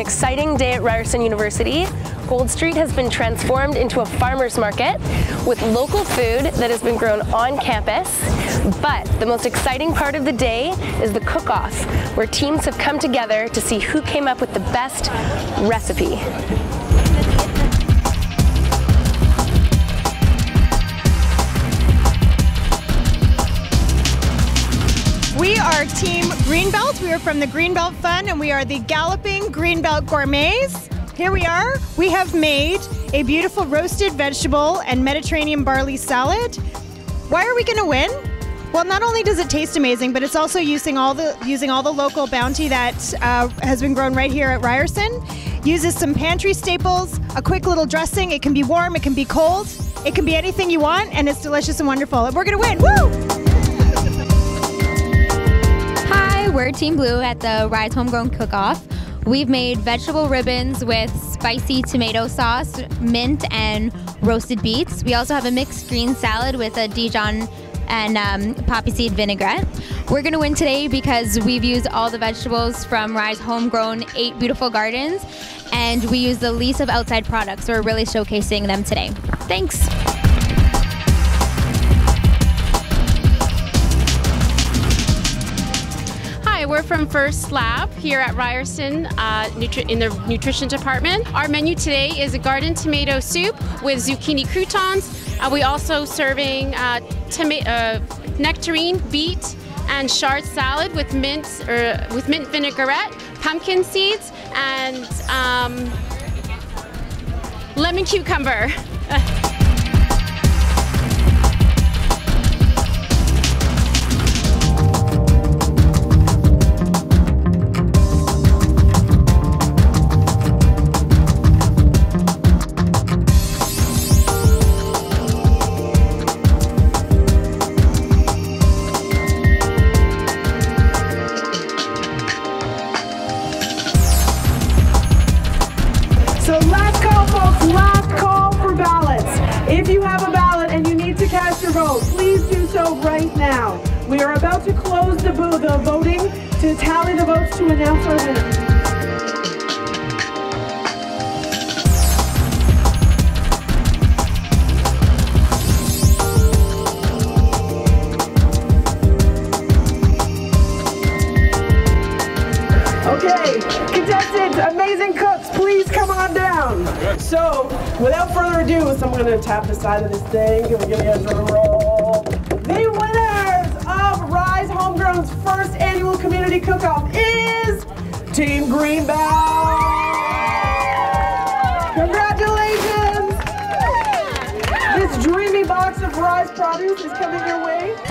exciting day at Ryerson University. Gould Street has been transformed into a farmer's market with local food that has been grown on campus. But the most exciting part of the day is the cook-off, where teams have come together to see who came up with the best recipe. We are Team Greenbelt. We are from the Greenbelt Fund and we are the Galloping Greenbelt Gourmets. Here we are. We have made a beautiful roasted vegetable and Mediterranean barley salad. Why are we going to win? Well, not only does it taste amazing, but it's also using all the using all the local bounty that uh, has been grown right here at Ryerson. Uses some pantry staples, a quick little dressing. It can be warm, it can be cold, it can be anything you want, and it's delicious and wonderful. And we're gonna win! Woo! We're Team Blue at the Rye's HomeGrown Cook-Off. We've made vegetable ribbons with spicy tomato sauce, mint, and roasted beets. We also have a mixed green salad with a Dijon and um, poppy seed vinaigrette. We're gonna win today because we've used all the vegetables from Rye's HomeGrown Eight Beautiful Gardens, and we use the least of outside products. So we're really showcasing them today. Thanks. We're from First Lab here at Ryerson uh, in the nutrition department. Our menu today is a garden tomato soup with zucchini croutons. Uh, we also serving uh, uh, nectarine, beet, and chard salad with mint or with mint vinaigrette, pumpkin seeds, and um, lemon cucumber. We are about to close the, the voting to tally the votes to announce our winner. Okay, contestants, amazing cooks, please come on down. So, without further ado, so I'm going to tap the side of this thing. And we're gonna me a roll. The winners of Rye's HomeGrown's first annual community cook-off is Team Greenbelt. Congratulations! This dreamy box of Rye's produce is coming your way